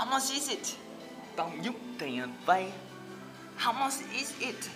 How much is it? Tao giúp tiền vay. How much is it?